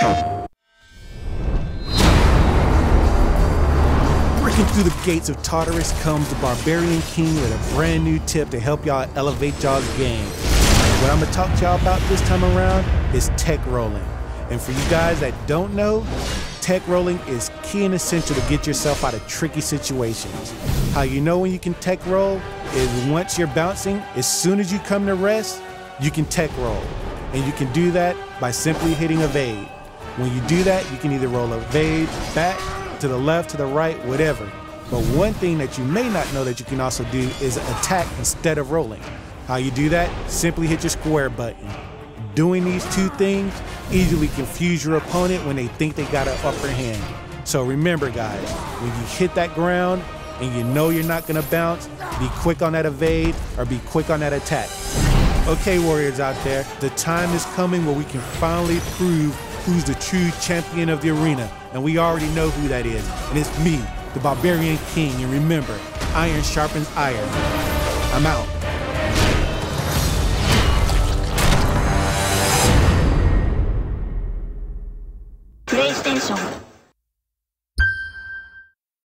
Breaking through the gates of Tartarus comes the Barbarian King with a brand new tip to help y'all elevate y'all's game. What I'm gonna talk to y'all about this time around is tech rolling. And for you guys that don't know, tech rolling is key and essential to get yourself out of tricky situations. How you know when you can tech roll is once you're bouncing, as soon as you come to rest, you can tech roll. And you can do that by simply hitting evade. When you do that, you can either roll evade back, to the left, to the right, whatever. But one thing that you may not know that you can also do is attack instead of rolling. How you do that? Simply hit your square button. Doing these two things easily confuse your opponent when they think they got an upper hand. So remember guys, when you hit that ground and you know you're not gonna bounce, be quick on that evade or be quick on that attack. Okay, warriors out there, the time is coming where we can finally prove who's the true champion of the arena. And we already know who that is. And it's me, the Barbarian King. And remember, iron sharpens iron. I'm out. PlayStation